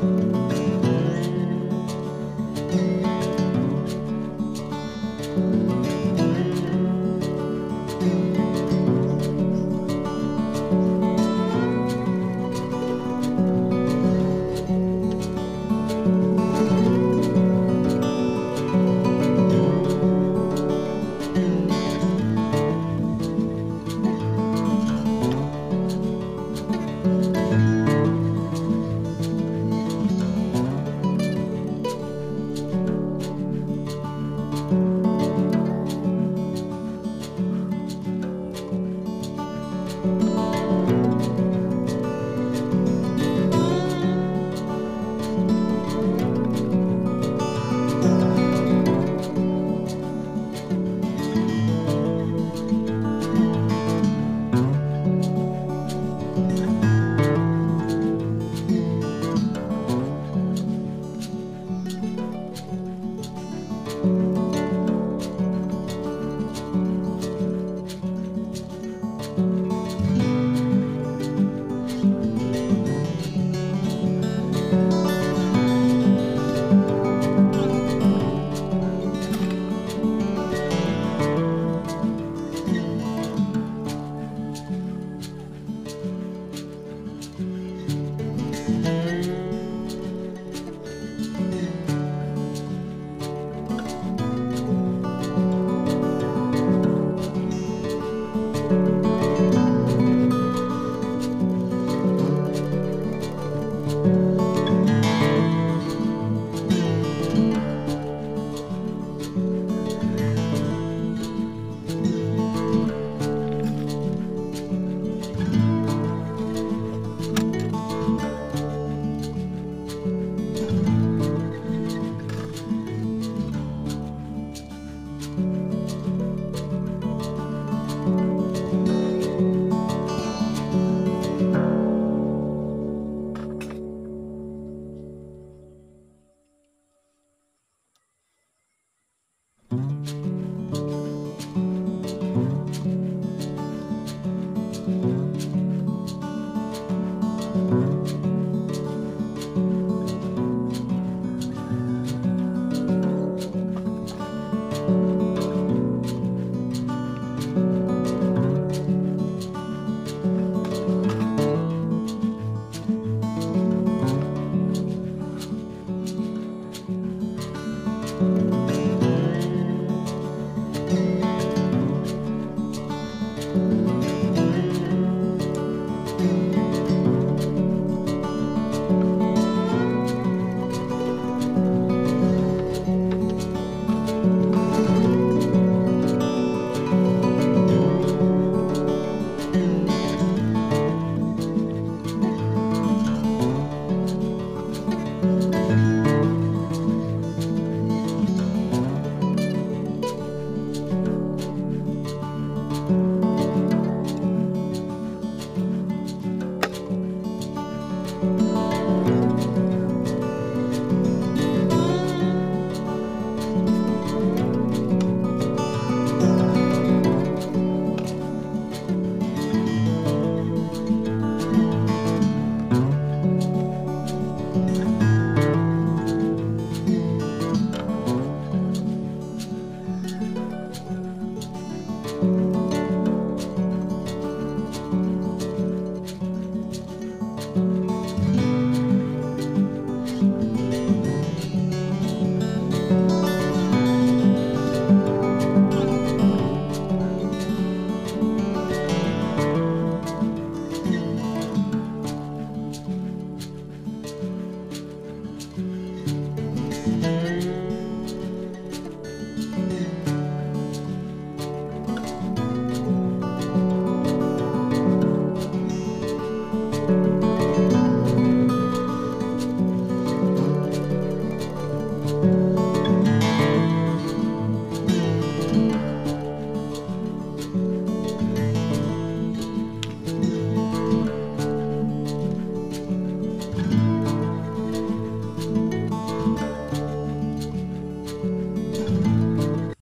Thank Bye.